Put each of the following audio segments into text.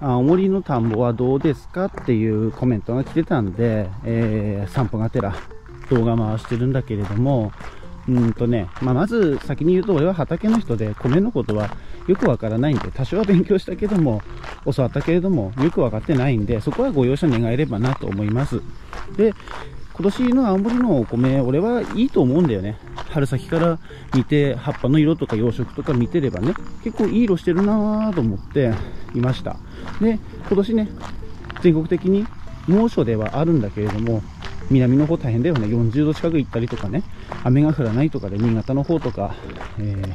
青森の田んぼはどうですかっていうコメントが来てたんで、えー、散歩がてら動画回してるんだけれども、うんとね、まあ、まず先に言うと俺は畑の人で米のことはよくわからないんで、多少は勉強したけども、教わったけれども、よくわかってないんで、そこはご容赦願えればなと思います。で、今年の青森のお米、俺はいいと思うんだよね。春先から見て、葉っぱの色とか養殖とか見てればね、結構いい色してるなぁと思っていました。で、今年ね、全国的に猛暑ではあるんだけれども、南の方大変だよね。40度近く行ったりとかね。雨が降らないとかで、新潟の方とか、えー、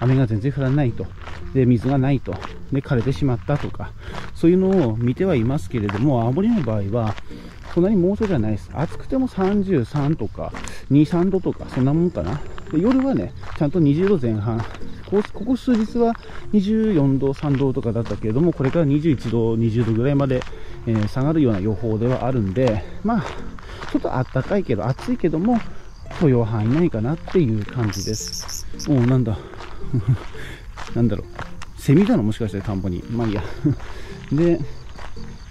雨が全然降らないと。で、水がないと。で、枯れてしまったとか、そういうのを見てはいますけれども、青森の場合は、そんなに猛暑じゃないです。暑くても33とか、2、3度とか、そんなもんかな。で夜はね、ちゃんと20度前半。ここ数日は24度、3度とかだったけれども、これから21度、20度ぐらいまで、えー、下がるような予報ではあるんで、まあ、ちょっと暖かいけど、暑いけども、許容範囲内かなっていう感じです。おお、なんだ。なんだろう。セミだのもしかして田んぼに。まあいいや。で、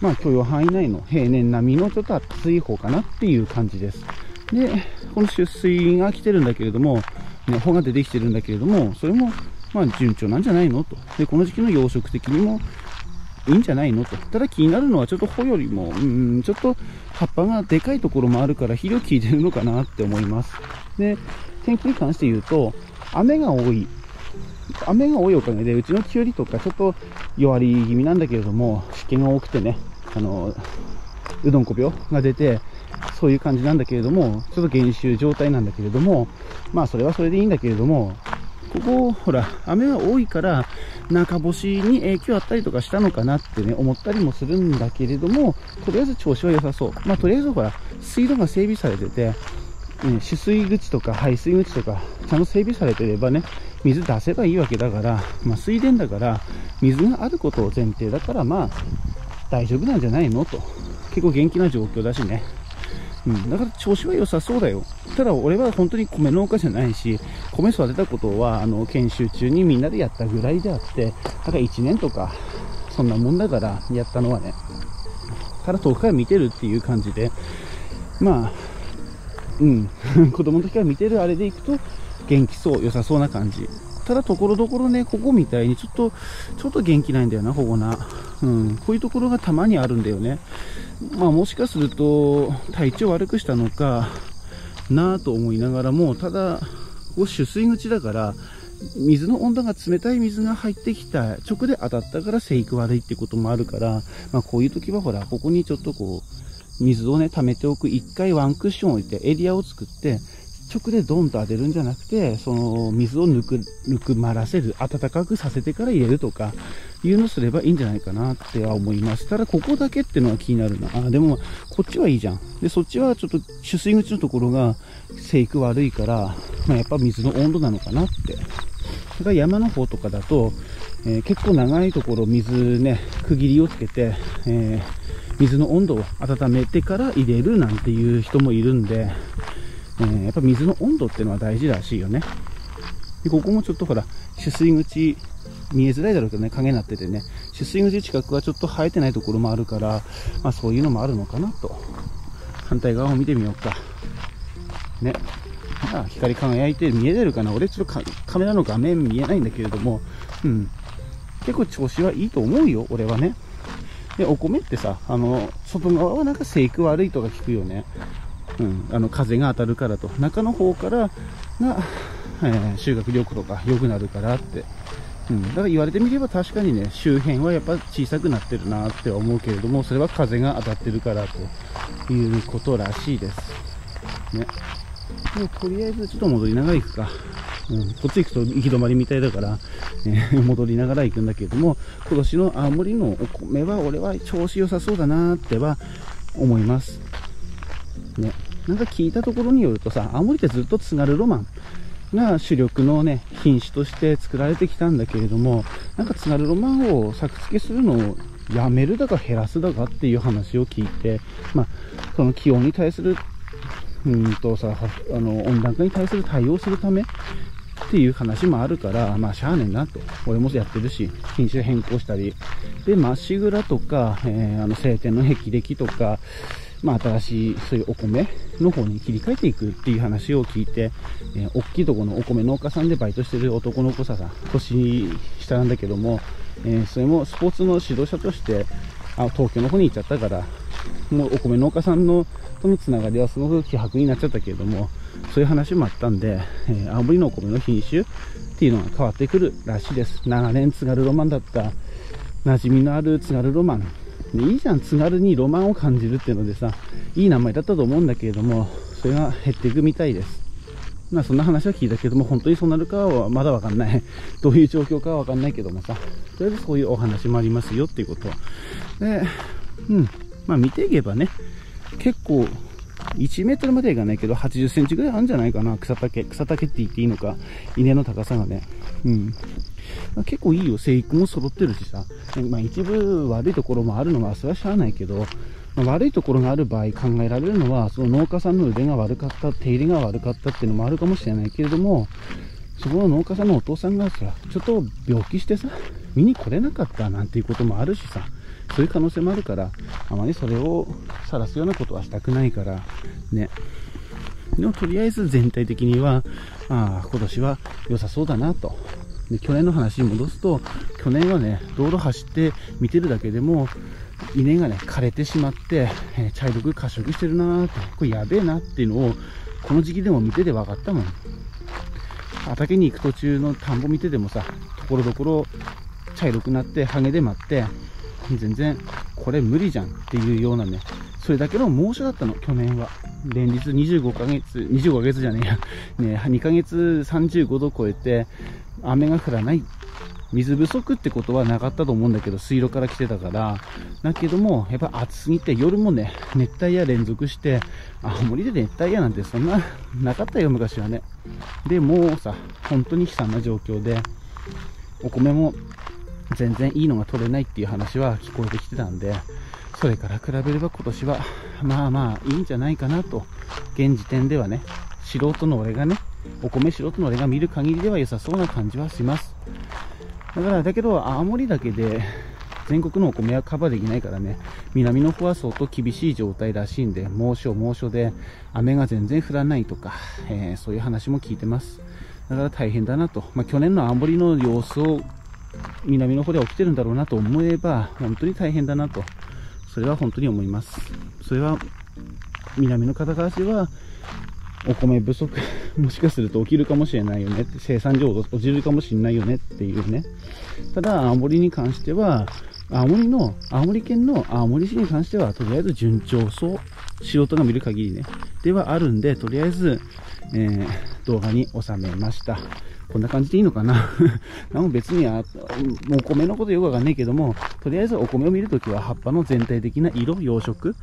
まあ許容範囲内の平年並みのちょっと暑い方かなっていう感じです。で、この出水が来てるんだけれども、ね、穂が出てきてるんだけれども、それも、まあ順調なんじゃないのと。で、この時期の養殖的にも、いいんじゃないのと。ただ気になるのはちょっと穂よりも、うん、ちょっと葉っぱがでかいところもあるから肥料効いてるのかなって思います。で、天気に関して言うと、雨が多い。雨が多いおかげで、うちのきゅうりとかちょっと弱り気味なんだけれども、湿気が多くてね、あの、うどんこ病が出て、そういう感じなんだけれども、ちょっと減収状態なんだけれども、まあそれはそれでいいんだけれども、ここ、ほら、雨が多いから、中干しに影響あったりとかしたのかなってね、思ったりもするんだけれども、とりあえず調子は良さそう。まあ、とりあえずほら、水道が整備されてて、ね、取水口とか排水口とか、ちゃんと整備されてればね、水出せばいいわけだから、まあ、水田だから、水があることを前提だから、まあ、大丈夫なんじゃないの？と。結構元気な状況だしね。うん、だから調子は良さそうだよ。ただ俺は本当に米農家じゃないし、米育てたことは、あの、研修中にみんなでやったぐらいであって、だから1年とか、そんなもんだからやったのはね。ただ遠くから見てるっていう感じで、まあ、うん、子供の時から見てるあれでいくと、元気そう、良さそうな感じ。ただ、ところどころね、ここみたいにちょっと、ちょっと元気ないんだよな、ここな。うん、こういうところがたまにあるんだよね。まあ、もしかすると、体調悪くしたのかなぁと思いながらも、ただ、ここ取水口だから、水の温度が冷たい水が入ってきた、直で当たったから生育悪いってこともあるから、まあ、こういう時はほら、ここにちょっとこう、水をね、溜めておく、一回ワンクッション置いて、エリアを作って、直でドンと当てるんじゃなくて、その水を抜く、抜くまらせる、暖かくさせてから入れるとか、いうのすればいいんじゃないかなっては思います。ただ、ここだけっていうのは気になるな。あ、でも、こっちはいいじゃん。で、そっちはちょっと取水口のところが生育悪いから、まあ、やっぱ水の温度なのかなって。だから山の方とかだと、えー、結構長いところ水ね、区切りをつけて、えー、水の温度を温めてから入れるなんていう人もいるんで、えー、やっぱ水の温度っていうのは大事らしいよね。で、ここもちょっとほら、取水口見えづらいだろうけどね、影になっててね、取水口近くはちょっと生えてないところもあるから、まあそういうのもあるのかなと。反対側を見てみようか。ね。あ光輝いて見えてるかな俺ちょっとカメラの画面見えないんだけれども、うん。結構調子はいいと思うよ、俺はね。で、お米ってさ、あの、外側はなんか生育悪いとか聞くよね。うん、あの風が当たるからと。中の方からが、えー、修学旅行とか良くなるからって、うん、だから言われてみれば確かにね周辺はやっぱ小さくなってるなって思うけれどもそれは風が当たってるからということらしいです。ね。でとりあえずちょっと戻りながら行くか。うん、こっち行くと行き止まりみたいだから、え、戻りながら行くんだけれども、今年の青森のお米は俺は調子良さそうだなっては思います。ね。なんか聞いたところによるとさ、青森ってずっと津軽ロマンが主力のね、品種として作られてきたんだけれども、なんか津軽ロマンを作付けするのをやめるだか減らすだかっていう話を聞いて、まあ、その気温に対する、うんとさ、あの、温暖化に対する対応するためっていう話もあるから、まあ、しゃあねんなと。俺もやってるし、品種変更したり。で、まっしぐらとか、えー、あの、晴天の霹靂とか、まあ、新しい、そういうお米の方に切り替えていくっていう話を聞いて、えー、大きいとこのお米農家さんでバイトしてる男の子ささ、年下なんだけども、えー、それもスポーツの指導者として、あ東京の方に行っちゃったから、もうお米農家さんのとのつながりはすごく希薄になっちゃったけれども、そういう話もあったんで、えー、青森のお米の品種っていうのが変わってくるらしいです。長年津軽ロマンだった馴染みのある津軽ロマン。いいじゃん、津軽にロマンを感じるっていうのでさ、いい名前だったと思うんだけれども、それが減っていくみたいです。まあそんな話は聞いたけども、本当にそうなるかはまだわかんない。どういう状況かはわかんないけどもさ、とりあえずそういうお話もありますよっていうこと。で、うん。まあ見ていけばね、結構1メートルまでいかないけど、80センチぐらいあるんじゃないかな、草丈。草丈って言っていいのか、稲の高さがね。うん。結構いいよ、生育も揃ってるしさ。まあ一部悪いところもあるのは、それはしゃあないけど、まあ、悪いところがある場合考えられるのは、その農家さんの腕が悪かった、手入れが悪かったっていうのもあるかもしれないけれども、そこの農家さんのお父さんがさ、ちょっと病気してさ、見に来れなかったなんていうこともあるしさ、そういう可能性もあるから、あまりそれを晒すようなことはしたくないから、ね。でもとりあえず全体的には、ああ、今年は良さそうだなと。で去年の話に戻すと、去年はね、道路走って見てるだけでも、稲がね、枯れてしまって、えー、茶色く褐色してるなーって、これやべえなっていうのを、この時期でも見てて分かったもん。畑に行く途中の田んぼ見ててもさ、ところどころ茶色くなって、ハゲで待って、全然これ無理じゃんっていうようなね、それだけの猛暑だったの、去年は。連日25ヶ月、25ヶ月じゃねえや、ね、2ヶ月35度超えて、雨が降らない。水不足ってことはなかったと思うんだけど、水路から来てたから。だけども、やっぱ暑すぎて、夜もね、熱帯夜連続して、青森で熱帯夜なんてそんな、なかったよ、昔はね。で、もうさ、本当に悲惨な状況で、お米も全然いいのが取れないっていう話は聞こえてきてたんで、それから比べれば今年は、まあまあいいんじゃないかなと、現時点ではね、素人の俺がね、お米素人の俺が見る限りでは良さそうな感じはします。だから、だけど、青森だけで、全国のお米はカバーできないからね、南の方は相当厳しい状態らしいんで、猛暑猛暑で雨が全然降らないとか、えー、そういう話も聞いてます。だから大変だなと。まあ、去年の青森の様子を南の方で起きてるんだろうなと思えば、本当に大変だなと。それは本当に思います。それは、南の方からしは、お米不足、もしかすると起きるかもしれないよねって、生産上落ちるかもしれないよねっていうね。ただ、青森に関しては、青森の、青森県の青森市に関しては、とりあえず順調そう。素人が見る限りね。ではあるんで、とりあえず、えー、動画に収めました。こんな感じでいいのかな？なん別にあ、もうお米のことよくわかんないけども、とりあえずお米を見るときは葉っぱの全体的な色、養殖。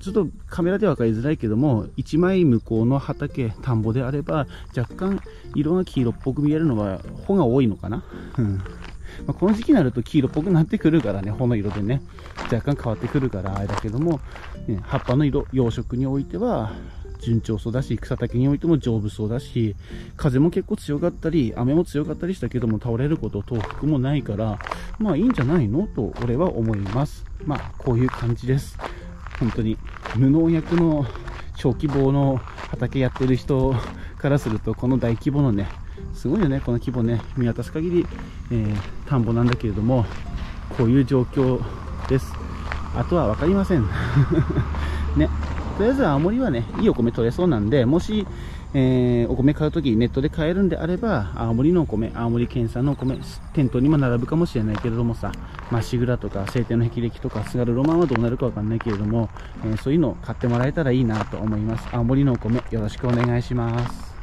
ちょっとカメラでわかりづらいけども、一枚向こうの畑、田んぼであれば、若干色が黄色っぽく見えるのは、穂が多いのかな？うん。まあ、この時期になると黄色っぽくなってくるからね、穂の色でね、若干変わってくるからあれだけども、ね、葉っぱの色、養殖においては、順調そうだし、草丈においても丈夫そうだし、風も結構強かったり、雨も強かったりしたけども、倒れること、東北もないから、まあいいんじゃないの？と、俺は思います。まあ、こういう感じです。本当に、無農薬の小規模の畑やってる人からすると、この大規模のね、すごいよね、この規模ね、見渡す限り、えー、田んぼなんだけれども、こういう状況です。あとは分かりません。ね。とりあえず青森はね、いいお米取れそうなんで、もし、えー、お米買うときネットで買えるんであれば、青森のお米、青森県産のお米、店頭にも並ぶかもしれないけれどもさ、まっしぐらとか、晴天の霹靂とか、津軽ロマンはどうなるかわかんないけれども、えー、そういうのを買ってもらえたらいいなと思います。青森のお米、よろしくお願いします。